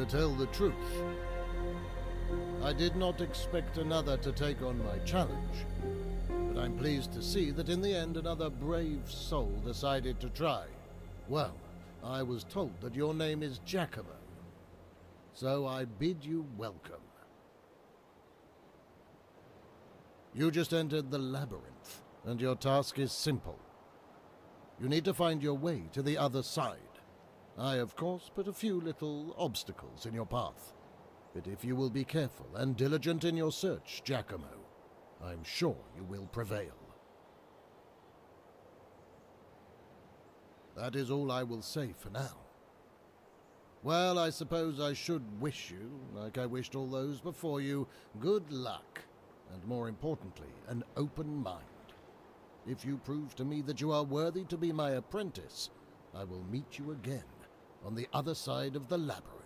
To tell the truth, I did not expect another to take on my challenge, but I'm pleased to see that in the end another brave soul decided to try. Well, I was told that your name is Giacomo, so I bid you welcome. You just entered the labyrinth, and your task is simple. You need to find your way to the other side. I, of course, put a few little obstacles in your path. But if you will be careful and diligent in your search, Giacomo, I'm sure you will prevail. That is all I will say for now. Well, I suppose I should wish you, like I wished all those before you, good luck, and more importantly, an open mind. If you prove to me that you are worthy to be my apprentice, I will meet you again on the other side of the labyrinth.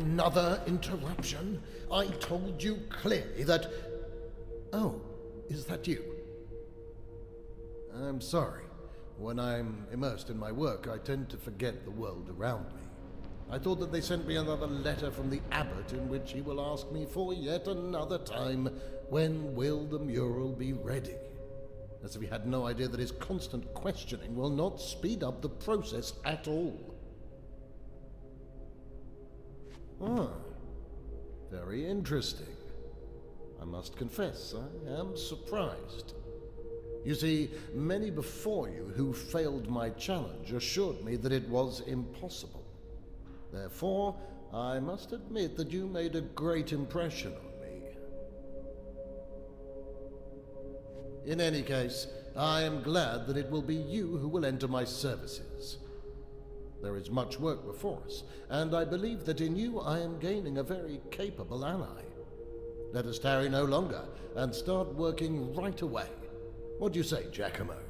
Another interruption? I told you clearly that. Oh, is that you? I'm sorry. When I'm immersed in my work, I tend to forget the world around me. I thought that they sent me another letter from the abbot in which he will ask me for yet another time when will the mural be ready? As if he had no idea that his constant questioning will not speed up the process at all. Ah, very interesting. I must confess, I am surprised. You see, many before you who failed my challenge assured me that it was impossible. Therefore, I must admit that you made a great impression on me. In any case, I am glad that it will be you who will enter my services. There is much work before us, and I believe that in you I am gaining a very capable ally. Let us tarry no longer and start working right away. What do you say, Giacomo?